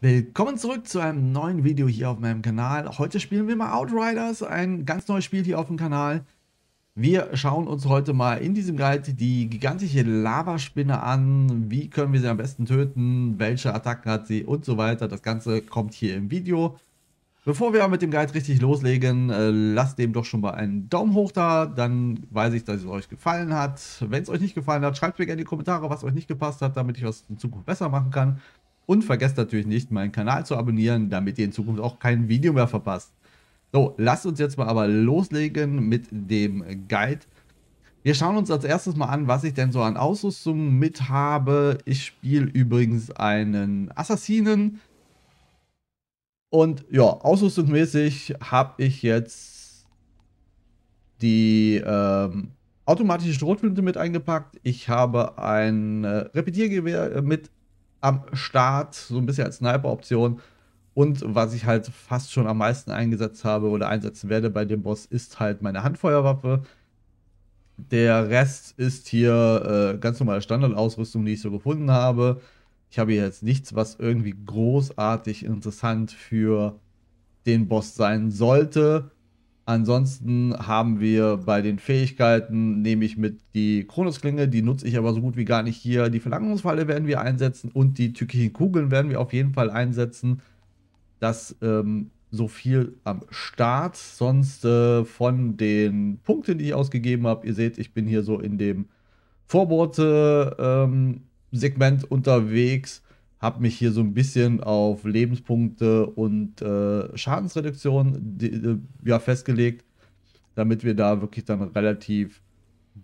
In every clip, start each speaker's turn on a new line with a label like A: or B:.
A: Willkommen zurück zu einem neuen Video hier auf meinem Kanal. Heute spielen wir mal Outriders, ein ganz neues Spiel hier auf dem Kanal. Wir schauen uns heute mal in diesem Guide die gigantische Lavaspinne an. Wie können wir sie am besten töten, welche Attacken hat sie und so weiter. Das Ganze kommt hier im Video. Bevor wir mit dem Guide richtig loslegen, äh, lasst dem doch schon mal einen Daumen hoch da. Dann weiß ich, dass es euch gefallen hat. Wenn es euch nicht gefallen hat, schreibt mir gerne in die Kommentare, was euch nicht gepasst hat, damit ich was in Zukunft besser machen kann. Und vergesst natürlich nicht, meinen Kanal zu abonnieren, damit ihr in Zukunft auch kein Video mehr verpasst. So, lasst uns jetzt mal aber loslegen mit dem Guide. Wir schauen uns als erstes mal an, was ich denn so an Ausrüstung mit habe. Ich spiele übrigens einen Assassinen. Und ja, ausrüstungsmäßig habe ich jetzt die ähm, automatische Schrotflinte mit eingepackt. Ich habe ein äh, Repetiergewehr mit am Start, so ein bisschen als Sniper-Option. Und was ich halt fast schon am meisten eingesetzt habe oder einsetzen werde bei dem Boss, ist halt meine Handfeuerwaffe. Der Rest ist hier äh, ganz normale Standardausrüstung, die ich so gefunden habe. Ich habe hier jetzt nichts, was irgendwie großartig interessant für den Boss sein sollte. Ansonsten haben wir bei den Fähigkeiten, nehme ich mit die Kronosklinge, die nutze ich aber so gut wie gar nicht hier. Die Verlangungsfalle werden wir einsetzen und die tückischen Kugeln werden wir auf jeden Fall einsetzen. Das ähm, so viel am Start. Sonst äh, von den Punkten, die ich ausgegeben habe, ihr seht, ich bin hier so in dem Vorworte-Segment ähm, unterwegs habe mich hier so ein bisschen auf Lebenspunkte und äh, Schadensreduktion die, äh, ja, festgelegt, damit wir da wirklich dann relativ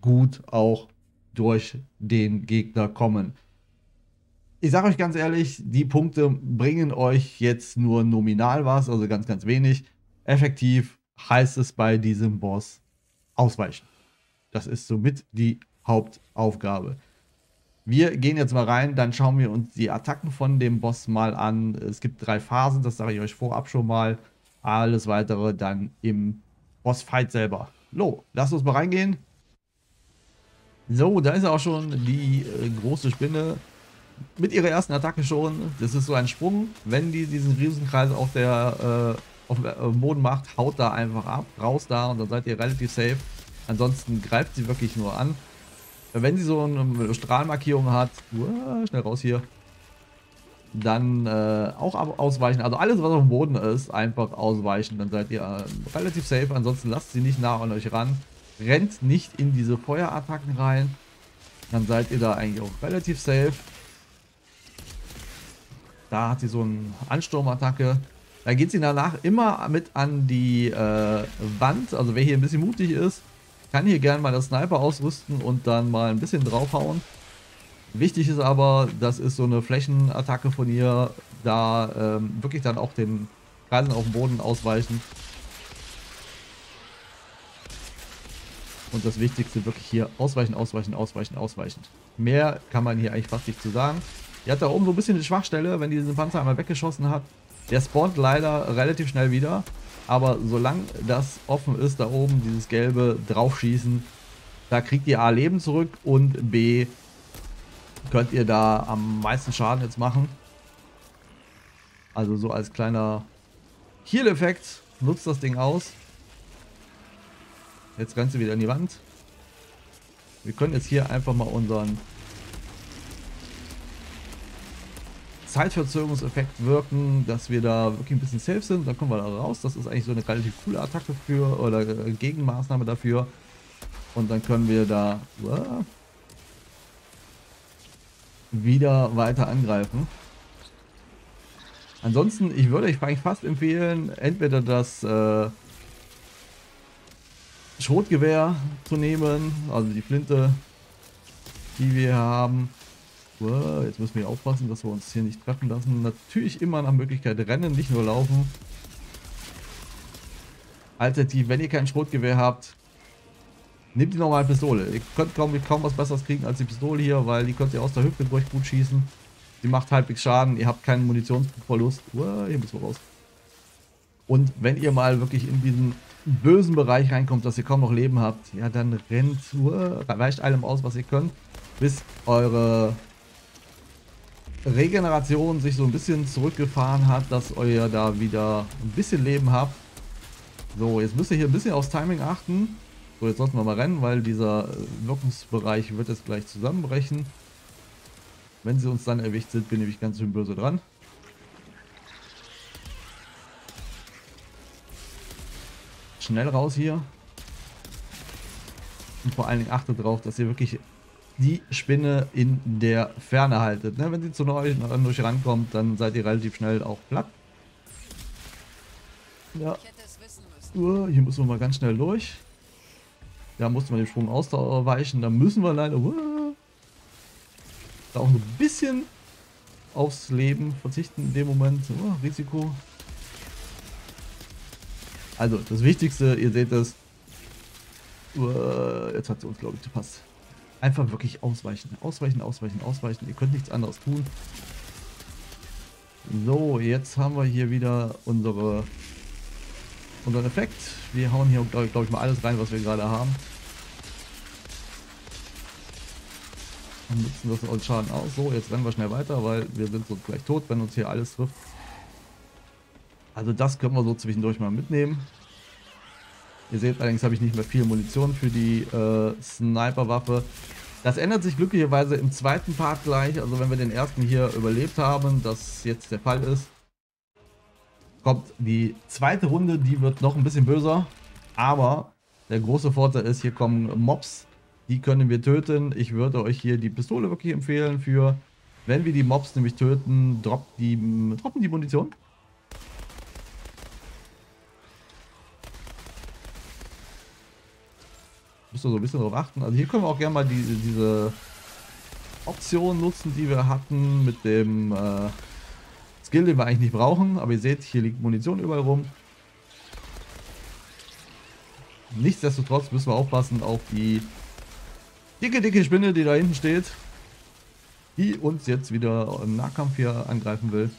A: gut auch durch den Gegner kommen. Ich sage euch ganz ehrlich, die Punkte bringen euch jetzt nur nominal was, also ganz, ganz wenig. Effektiv heißt es bei diesem Boss ausweichen. Das ist somit die Hauptaufgabe. Wir gehen jetzt mal rein, dann schauen wir uns die Attacken von dem Boss mal an. Es gibt drei Phasen, das sage ich euch vorab schon mal. Alles weitere dann im Bossfight selber. Lo, lasst uns mal reingehen. So, da ist auch schon die äh, große Spinne mit ihrer ersten Attacke schon. Das ist so ein Sprung. Wenn die diesen Riesenkreis auf der äh, auf dem Boden macht, haut da einfach ab, raus da und dann seid ihr relativ safe. Ansonsten greift sie wirklich nur an. Wenn sie so eine Strahlmarkierung hat, uah, schnell raus hier, dann äh, auch ausweichen. Also alles, was auf dem Boden ist, einfach ausweichen. Dann seid ihr äh, relativ safe. Ansonsten lasst sie nicht nah an euch ran. Rennt nicht in diese Feuerattacken rein. Dann seid ihr da eigentlich auch relativ safe. Da hat sie so eine Ansturmattacke. Da geht sie danach immer mit an die äh, Wand. Also wer hier ein bisschen mutig ist, kann hier gerne mal das Sniper ausrüsten und dann mal ein bisschen draufhauen. Wichtig ist aber, das ist so eine Flächenattacke von ihr, da ähm, wirklich dann auch den Kreisen auf dem Boden ausweichen. Und das Wichtigste wirklich hier ausweichen, ausweichen, ausweichen, ausweichen. Mehr kann man hier eigentlich fast nicht zu sagen. Die hat da oben so ein bisschen eine Schwachstelle, wenn die diesen Panzer einmal weggeschossen hat. Der spawnt leider relativ schnell wieder. Aber solange das offen ist, da oben, dieses gelbe draufschießen, da kriegt ihr A Leben zurück und B könnt ihr da am meisten Schaden jetzt machen. Also so als kleiner Heal-Effekt nutzt das Ding aus. Jetzt rennt sie wieder in die Wand. Wir können jetzt hier einfach mal unseren Zeitverzögerungseffekt wirken, dass wir da wirklich ein bisschen safe sind. Dann kommen wir da raus. Das ist eigentlich so eine relativ coole Attacke für oder äh, Gegenmaßnahme dafür. Und dann können wir da uh, wieder weiter angreifen. Ansonsten, ich würde euch eigentlich fast empfehlen, entweder das äh, Schrotgewehr zu nehmen, also die Flinte, die wir haben, Jetzt müssen wir aufpassen, dass wir uns hier nicht treffen lassen. Natürlich immer nach Möglichkeit rennen, nicht nur laufen. Alternativ, wenn ihr kein Schrotgewehr habt, nehmt die normale Pistole. Ihr könnt kaum, kaum was besseres kriegen als die Pistole hier, weil die könnt ihr aus der Hüfte durch gut schießen. Die macht halbwegs Schaden, ihr habt keinen Munitionsverlust. Uah, hier müssen wir raus. Und wenn ihr mal wirklich in diesen bösen Bereich reinkommt, dass ihr kaum noch Leben habt, ja dann rennt, uah, weicht allem aus, was ihr könnt, bis eure Regeneration sich so ein bisschen zurückgefahren hat, dass ihr da wieder ein bisschen Leben habt. So, jetzt müsst ihr hier ein bisschen aufs Timing achten. So, jetzt sollten wir mal rennen, weil dieser äh, Wirkungsbereich wird jetzt gleich zusammenbrechen. Wenn sie uns dann erwischt sind, bin ich ganz schön böse dran. Schnell raus hier. Und vor allen Dingen achtet darauf, dass ihr wirklich die Spinne in der Ferne haltet. Ne? Wenn sie zu euch durch rankommt, dann seid ihr relativ schnell auch platt. Ja. Uh, hier müssen wir mal ganz schnell durch. Da musste man den Sprung ausweichen. Da müssen wir leider uh, da auch ein bisschen aufs Leben verzichten in dem Moment. Uh, Risiko. Also, das Wichtigste, ihr seht es. Uh, jetzt hat sie uns, glaube ich, gepasst. Einfach wirklich ausweichen. Ausweichen, ausweichen, ausweichen. Ihr könnt nichts anderes tun. So, jetzt haben wir hier wieder unsere unseren Effekt. Wir hauen hier, glaube glaub ich, mal alles rein, was wir gerade haben. Und nutzen das uns Schaden aus. So, jetzt rennen wir schnell weiter, weil wir sind so gleich tot, wenn uns hier alles trifft. Also das können wir so zwischendurch mal mitnehmen. Ihr seht allerdings habe ich nicht mehr viel Munition für die äh, Sniper-Waffe. Das ändert sich glücklicherweise im zweiten Part gleich. Also wenn wir den ersten hier überlebt haben, das jetzt der Fall ist, kommt die zweite Runde, die wird noch ein bisschen böser. Aber der große Vorteil ist, hier kommen Mobs, die können wir töten. Ich würde euch hier die Pistole wirklich empfehlen für, wenn wir die Mobs nämlich töten, droppt die, droppen die Munition. Müsst ihr so ein bisschen darauf achten. Also hier können wir auch gerne mal die, diese Option nutzen, die wir hatten mit dem äh, Skill, den wir eigentlich nicht brauchen. Aber ihr seht, hier liegt Munition überall rum. Nichtsdestotrotz müssen wir aufpassen auf die dicke, dicke Spinne, die da hinten steht. Die uns jetzt wieder im Nahkampf hier angreifen will.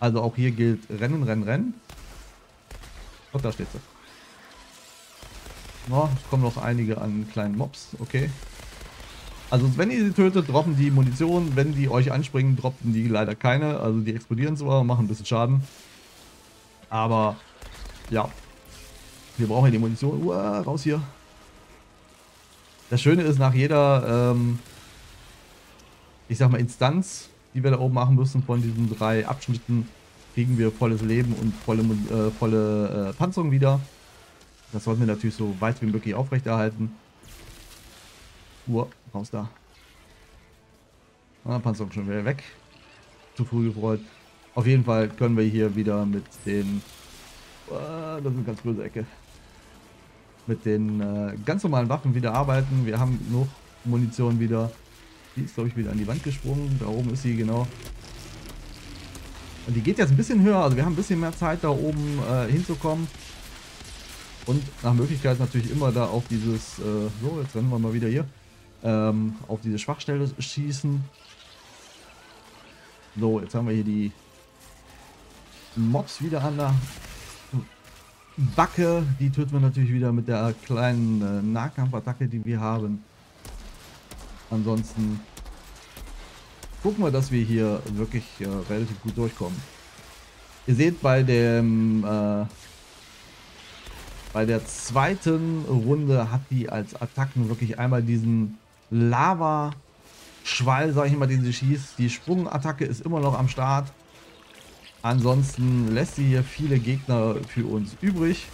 A: Also auch hier gilt Rennen, Rennen, Rennen. Und da steht sie. No, es kommen noch einige an kleinen Mobs, okay. Also wenn ihr sie tötet, droppen die Munition. Wenn die euch anspringen, droppen die leider keine. Also die explodieren zwar, machen ein bisschen Schaden. Aber ja, wir brauchen ja die Munition. Uah, raus hier. Das Schöne ist, nach jeder, ähm, ich sag mal, Instanz, die wir da oben machen müssen von diesen drei Abschnitten, kriegen wir volles Leben und volle, äh, volle äh, Panzerung wieder. Das sollten wir natürlich so weit wie möglich aufrechterhalten. Uhr, raus da. Ah, Panzerung schon wieder weg. Zu früh gefreut. Auf jeden Fall können wir hier wieder mit den... Uh, das ist eine ganz böse Ecke. Mit den äh, ganz normalen Waffen wieder arbeiten. Wir haben genug Munition wieder. Die ist, glaube ich, wieder an die Wand gesprungen. Da oben ist sie, genau. Und die geht jetzt ein bisschen höher. Also wir haben ein bisschen mehr Zeit, da oben äh, hinzukommen. Und nach Möglichkeit natürlich immer da auf dieses, äh, so, jetzt rennen wir mal wieder hier, ähm, auf diese Schwachstelle schießen. So, jetzt haben wir hier die Mobs wieder an der Backe. Die töten wir natürlich wieder mit der kleinen äh, Nahkampfattacke, die wir haben. Ansonsten gucken wir, dass wir hier wirklich äh, relativ gut durchkommen. Ihr seht bei dem äh, bei der zweiten Runde hat die als Attacken wirklich einmal diesen Lava-Schwall, sag ich mal, den sie schießt. Die Sprungattacke ist immer noch am Start. Ansonsten lässt sie hier viele Gegner für uns übrig.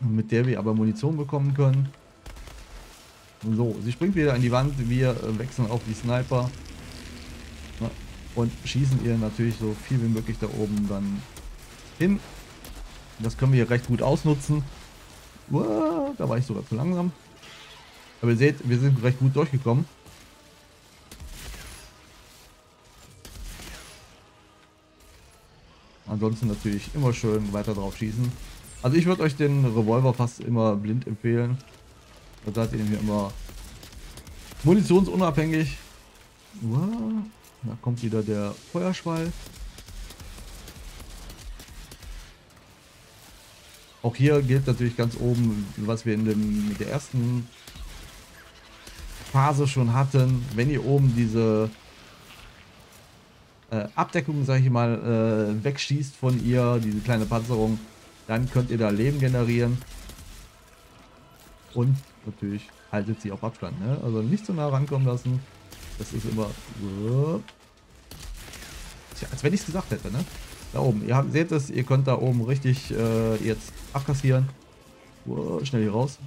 A: Mit der wir aber Munition bekommen können. So, sie springt wieder in die Wand. Wir wechseln auf die Sniper. Und schießen ihr natürlich so viel wie möglich da oben dann hin. Das können wir hier recht gut ausnutzen. Uah, da war ich sogar zu langsam. Aber ihr seht, wir sind recht gut durchgekommen. Ansonsten natürlich immer schön weiter drauf schießen. Also ich würde euch den Revolver fast immer blind empfehlen. Da seid ihr nämlich immer munitionsunabhängig. Uah, da kommt wieder der Feuerschwall. Auch hier gilt natürlich ganz oben, was wir in dem, der ersten Phase schon hatten, wenn ihr oben diese äh, Abdeckung, sag ich mal, äh, wegschießt von ihr, diese kleine Panzerung, dann könnt ihr da Leben generieren. Und natürlich haltet sie auf Abstand. Ne? Also nicht zu nah rankommen lassen. Das ist immer... Tja, als wenn ich es gesagt hätte, ne? Da oben. Ihr habt, seht es, ihr könnt da oben richtig äh, jetzt abkassieren. Uh, schnell hier raus.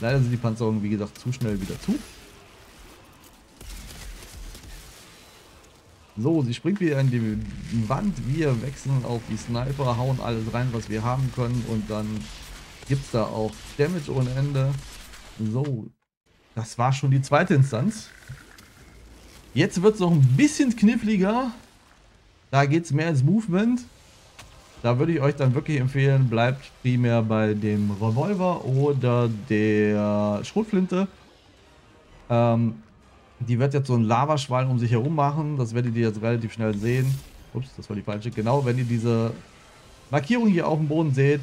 A: Leider sind die Panzerungen, wie gesagt, zu schnell wieder zu. So, sie springt wieder in die Wand. Wir wechseln auf die Sniper, hauen alles rein, was wir haben können. Und dann gibt es da auch Damage ohne Ende. So, das war schon die zweite Instanz. Jetzt wird es noch ein bisschen kniffliger. Da geht es mehr ins Movement. Da würde ich euch dann wirklich empfehlen, bleibt primär bei dem Revolver oder der Schrotflinte. Ähm, die wird jetzt so einen Lavaschwall um sich herum machen. Das werdet ihr jetzt relativ schnell sehen. Ups, das war die falsche. Genau, wenn ihr diese Markierung hier auf dem Boden seht,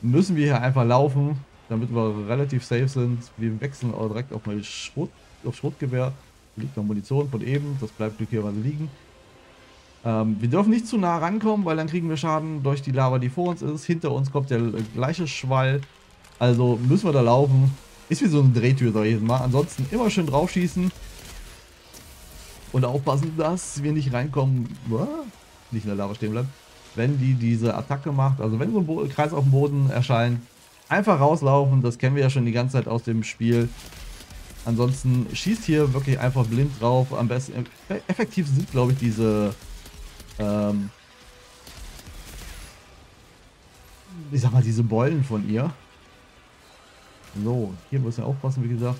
A: müssen wir hier einfach laufen, damit wir relativ safe sind. Wir wechseln auch direkt auf mein Schrot, auf Schrotgewehr. Liegt noch Munition von eben, das bleibt glücklicherweise liegen. Ähm, wir dürfen nicht zu nah rankommen, weil dann kriegen wir Schaden durch die Lava, die vor uns ist. Hinter uns kommt der gleiche Schwall. Also müssen wir da laufen. Ist wie so eine Drehtür, sag ich jetzt mal. Ansonsten immer schön draufschießen. Und aufpassen, dass wir nicht reinkommen. Nicht in der Lava stehen bleiben. Wenn die diese Attacke macht, also wenn so ein Kreis auf dem Boden erscheint, einfach rauslaufen. Das kennen wir ja schon die ganze Zeit aus dem Spiel. Ansonsten schießt hier wirklich einfach blind drauf. Am besten, effektiv sind glaube ich diese, ähm, ich sag mal, diese Beulen von ihr. So, hier muss wir aufpassen, wie gesagt.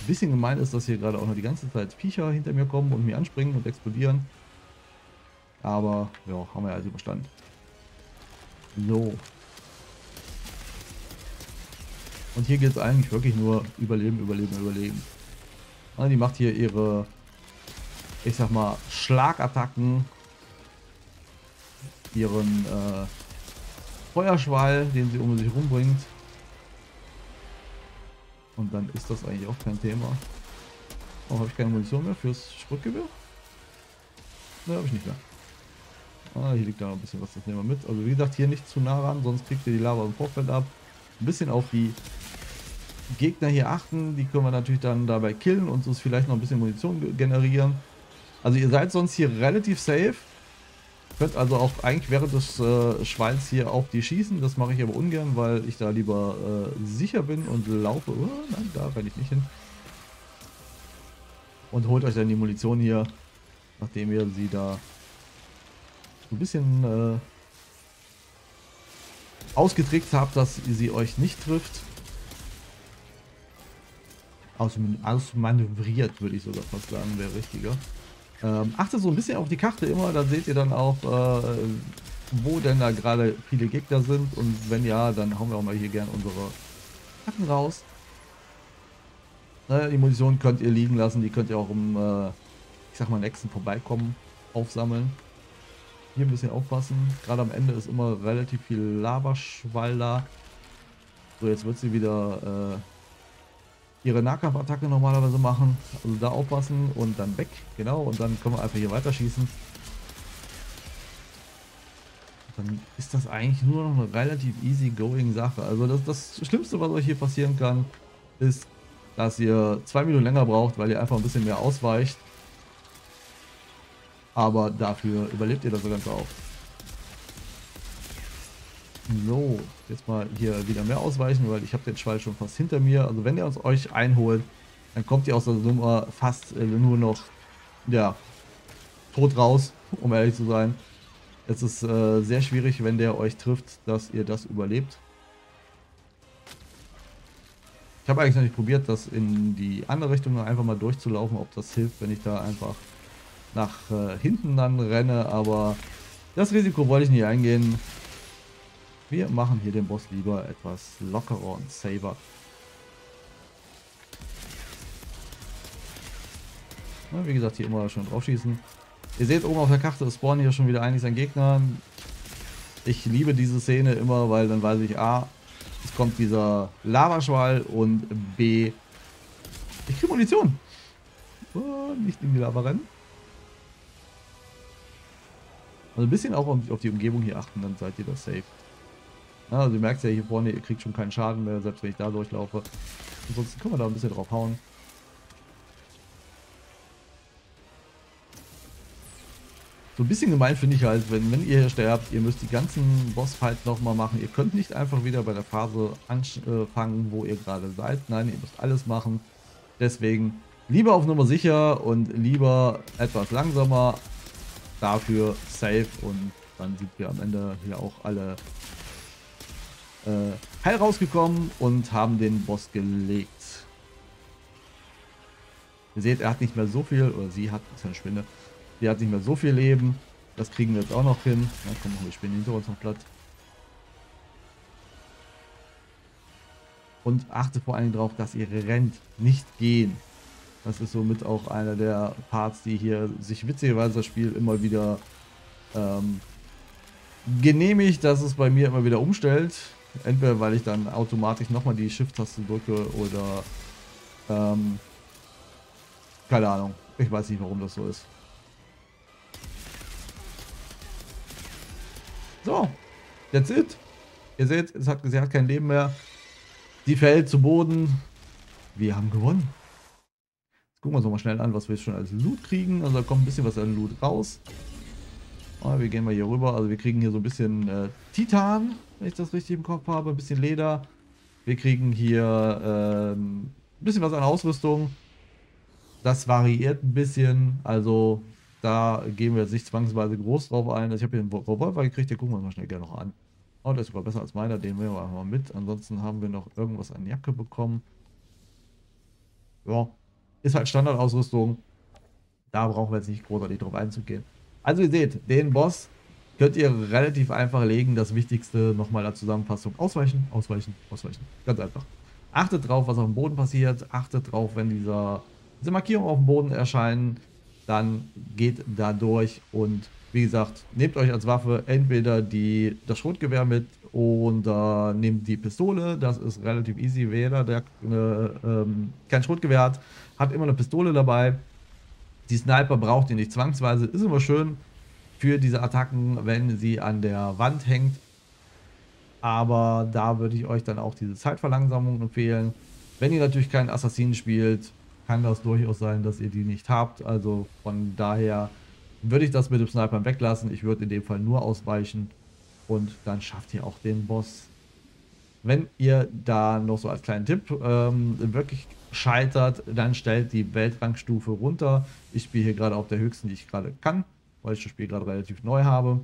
A: Ein bisschen gemein ist, dass hier gerade auch noch die ganze Zeit Viecher hinter mir kommen und mir anspringen und explodieren. Aber, ja, haben wir also überstanden. So. Und hier geht es eigentlich wirklich nur Überleben, Überleben, Überleben. Ja, die macht hier ihre, ich sag mal, Schlagattacken. Ihren, äh, Feuerschwall, den sie um sich rumbringt. Und dann ist das eigentlich auch kein Thema. Oh, habe ich keine Munition mehr fürs Sprütgewehr? Ne, habe ich nicht mehr. Ah, hier liegt da ein bisschen was, das nehmen wir mit. Also wie gesagt, hier nicht zu nah ran, sonst kriegt ihr die Lava im Vorfeld ab. Ein bisschen auf die Gegner hier achten, die können wir natürlich dann dabei killen und uns vielleicht noch ein bisschen Munition generieren. Also ihr seid sonst hier relativ safe. Könnt also auch eigentlich während des äh, Schweins hier auf die schießen. Das mache ich aber ungern, weil ich da lieber äh, sicher bin und laufe. Oh, nein, da renne ich nicht hin. Und holt euch dann die Munition hier, nachdem ihr sie da ein bisschen äh, ausgetrickst habt, dass sie euch nicht trifft. Ausmanövriert, würde ich sogar fast sagen, wäre richtiger. Ähm, achtet so ein bisschen auf die Karte immer, dann seht ihr dann auch, äh, wo denn da gerade viele Gegner sind. Und wenn ja, dann hauen wir auch mal hier gerne unsere Karten raus. Naja, die Munition könnt ihr liegen lassen, die könnt ihr auch um, äh, ich sag mal, nächsten Vorbeikommen aufsammeln. Hier ein bisschen aufpassen. Gerade am Ende ist immer relativ viel Lavaschwall da. So, jetzt wird sie wieder äh, ihre Nahkampfattacke normalerweise machen. Also da aufpassen und dann weg. Genau, und dann können wir einfach hier weiterschießen. Dann ist das eigentlich nur noch eine relativ easy going Sache. Also das, das Schlimmste, was euch hier passieren kann, ist, dass ihr zwei Minuten länger braucht, weil ihr einfach ein bisschen mehr ausweicht. Aber dafür überlebt ihr das Ganze auch. So, jetzt mal hier wieder mehr ausweichen, weil ich habe den Schwall schon fast hinter mir. Also wenn ihr uns euch einholt, dann kommt ihr aus der Nummer fast äh, nur noch, ja, tot raus, um ehrlich zu sein. Es ist äh, sehr schwierig, wenn der euch trifft, dass ihr das überlebt. Ich habe eigentlich noch nicht probiert, das in die andere Richtung einfach mal durchzulaufen, ob das hilft, wenn ich da einfach nach äh, hinten dann renne, aber das Risiko wollte ich nicht eingehen. Wir machen hier den Boss lieber etwas lockerer und saber. Wie gesagt, hier immer schon drauf schießen. Ihr seht oben auf der Karte, spawnen hier schon wieder einiges an Gegnern. Ich liebe diese Szene immer, weil dann weiß ich, A, es kommt dieser Lavaschwall und B, ich kriege Munition. Oh, nicht in die Lava rennen. Also ein bisschen auch auf die Umgebung hier achten, dann seid ihr das safe. Ja, also ihr merkt ja hier vorne, ihr kriegt schon keinen Schaden mehr, selbst wenn ich da durchlaufe. Ansonsten können wir da ein bisschen drauf hauen. So ein bisschen gemein finde ich halt, wenn, wenn ihr hier sterbt, ihr müsst die ganzen Bossfights nochmal machen. Ihr könnt nicht einfach wieder bei der Phase anfangen, wo ihr gerade seid. Nein, ihr müsst alles machen. Deswegen lieber auf Nummer sicher und lieber etwas langsamer. Dafür safe und dann sind wir am Ende hier auch alle äh, heil rausgekommen und haben den Boss gelegt. Ihr seht, er hat nicht mehr so viel, oder sie hat, ist ja eine Spinne, die hat nicht mehr so viel Leben. Das kriegen wir jetzt auch noch hin. Ja, komm, wir spielen hinter uns noch platt. Und achte vor allem darauf, dass ihr rennt, nicht gehen. Das ist somit auch einer der Parts, die hier sich witzigerweise das Spiel immer wieder ähm, genehmigt, dass es bei mir immer wieder umstellt. Entweder weil ich dann automatisch nochmal die Shift-Taste drücke oder ähm, keine Ahnung. Ich weiß nicht, warum das so ist. So, that's it. Ihr seht, es hat, sie hat kein Leben mehr. Sie fällt zu Boden. Wir haben gewonnen. Jetzt gucken wir uns nochmal schnell an, was wir schon als Loot kriegen. Also da kommt ein bisschen was an Loot raus. Oh, wir gehen mal hier rüber. Also wir kriegen hier so ein bisschen äh, Titan, wenn ich das richtig im Kopf habe. Ein bisschen Leder. Wir kriegen hier äh, ein bisschen was an Ausrüstung. Das variiert ein bisschen. Also da gehen wir jetzt nicht zwangsweise groß drauf ein. Also ich habe hier einen Revolver gekriegt, den gucken wir uns mal schnell gerne noch an. Oh, der ist sogar besser als meiner, den nehmen wir mal mit. Ansonsten haben wir noch irgendwas an Jacke bekommen. Ja, ist halt Standardausrüstung. Da brauchen wir jetzt nicht großartig drauf einzugehen. Also ihr seht, den Boss könnt ihr relativ einfach legen. Das Wichtigste nochmal als Zusammenfassung. Ausweichen, ausweichen, ausweichen. Ganz einfach. Achtet drauf, was auf dem Boden passiert. Achtet drauf, wenn dieser, diese Markierungen auf dem Boden erscheinen dann geht da durch und wie gesagt, nehmt euch als Waffe entweder die, das Schrotgewehr mit oder nehmt die Pistole. Das ist relativ easy. Wer der äh, ähm, kein Schrotgewehr hat, hat immer eine Pistole dabei. Die Sniper braucht ihr nicht zwangsweise. Ist immer schön für diese Attacken, wenn sie an der Wand hängt. Aber da würde ich euch dann auch diese Zeitverlangsamung empfehlen. Wenn ihr natürlich keinen Assassinen spielt, kann das durchaus sein, dass ihr die nicht habt. Also von daher würde ich das mit dem Sniper weglassen. Ich würde in dem Fall nur ausweichen und dann schafft ihr auch den Boss. Wenn ihr da noch so als kleinen Tipp ähm, wirklich scheitert, dann stellt die Weltrangstufe runter. Ich spiele hier gerade auf der höchsten, die ich gerade kann, weil ich das Spiel gerade relativ neu habe.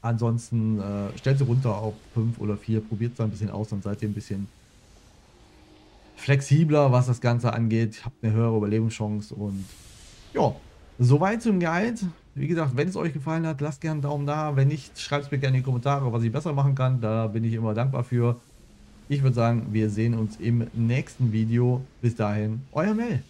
A: Ansonsten äh, stellt sie runter auf 5 oder 4, probiert es ein bisschen aus, dann seid ihr ein bisschen flexibler, was das Ganze angeht. Habt eine höhere Überlebenschance und ja, soweit zum Guide. Wie gesagt, wenn es euch gefallen hat, lasst gerne einen Daumen da. Wenn nicht, schreibt es mir gerne in die Kommentare, was ich besser machen kann. Da bin ich immer dankbar für. Ich würde sagen, wir sehen uns im nächsten Video. Bis dahin, euer Mel.